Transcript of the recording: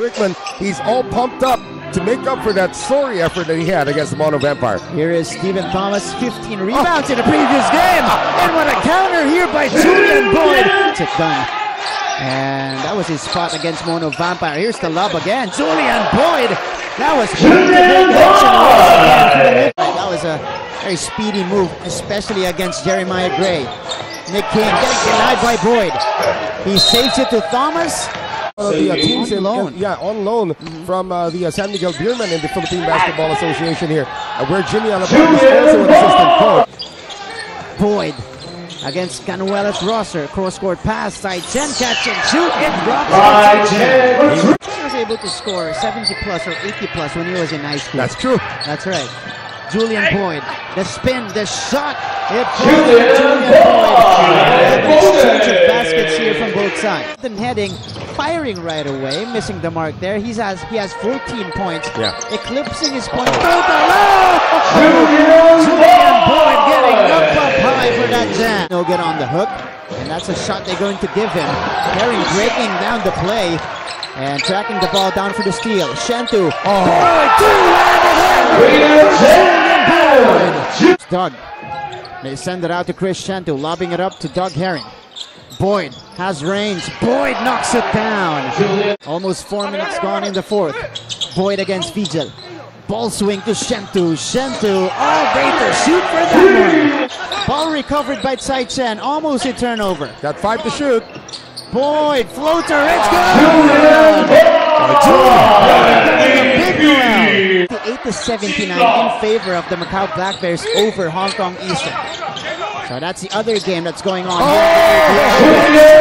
Brickman, he's all pumped up to make up for that sorry effort that he had against the Mono Vampire. Here is Stephen Thomas, 15 rebounds in the previous game. And what a counter here by Julian Boyd. It's done. And that was his spot against Mono Vampire. Here's the lob again. Julian Boyd. That was Julian Boyd. That was a very speedy move, especially against Jeremiah Gray. Nick King getting denied by Boyd. He saves it to Thomas. Uh, the uh, teams on loan. yeah, on loan mm-hmm. from uh, the uh, San Miguel Beermen in the Philippine Basketball Association here, uh, where Jimmy Alapag is also an assistant coach. Boyd against Canuelas Rosser. Cross-court pass, Tsai Chen catch and shoot. It drops. He was able to score 70 plus or 80 plus when he was in high school. That's true. That's right. Julian Boyd, the spin, the shot. It Julian, Julian Boyd. Exchange of baskets here both. Then heading, firing right away, missing the mark there. He has he has 14 points, yeah. eclipsing his point. Julian, Julian Boyd getting up up high for that jam. No get on the hook, and that's a shot they're going to give him. Herring breaking down the play. And tracking the ball down for the steal. Shentu. Oh, two Doug. They send it out to Chris Shentu, lobbing it up to Doug Herring. Boyd has range. Boyd knocks it down. Almost four minutes gone in the fourth. Boyd against Vigil. Ball swing to Shentu. Shentu. Oh, Baker, shoot for that one. Ball recovered by Tsai Chen. Almost a turnover. Got five to shoot. Boyd, floater, it's good! Boyd 8 to 79 in favor of the Macau Black Bears over Hong Kong Eastern. So that's the other game that's going on. Oh!